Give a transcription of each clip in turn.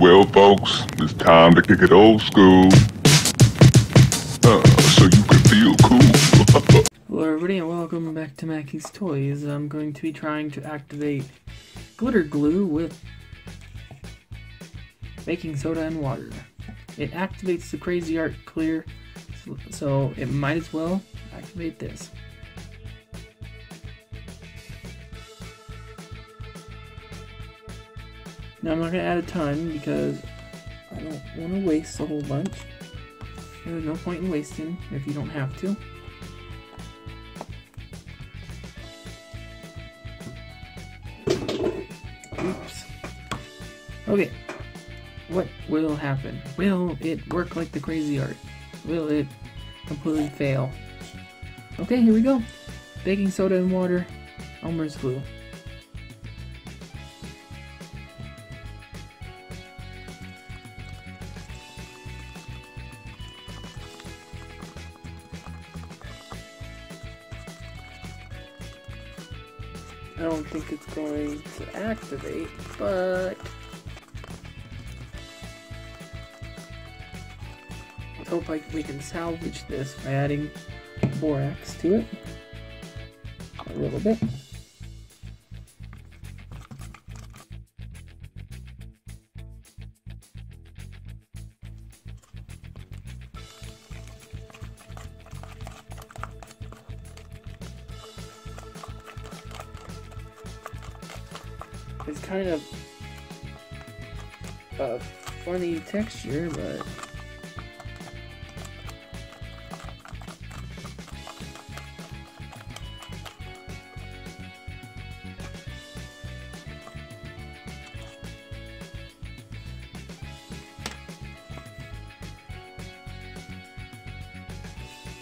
Well, folks, it's time to kick it old school. Uh, so you can feel cool. Hello everybody and welcome back to Maki's Toys. I'm going to be trying to activate glitter glue with baking soda and water. It activates the Cra-Z-Art clear, so- so it might as well activate this. Now I'm not going to add a ton because I don't want to waste a whole bunch. There's no point in wasting if you don't have to. Oops. Okay. What will happen? Will it work like the Cra-Z-Art? Will it completely fail? Okay, here we go. Baking soda and water, Elmer's glue. I don't think it's going to activate, but let's hope I, we can salvage this by adding borax to it a little bit. It's kind of a funny texture, but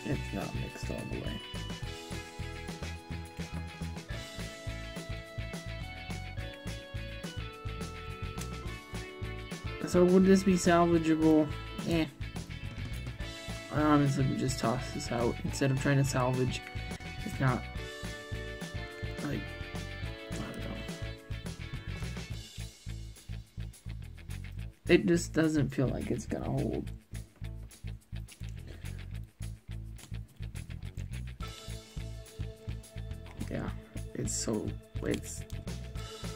it's not mixed all the way. So would this be salvageable? Eh. I honestly would just toss this out instead of trying to salvage. It's not like I don't know. It just doesn't feel like it's gonna hold. Yeah, it's so it's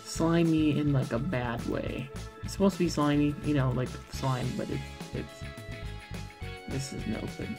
slimy in like a bad way. It's supposed to be slimy, you know, like slime, but it, it's this is no good.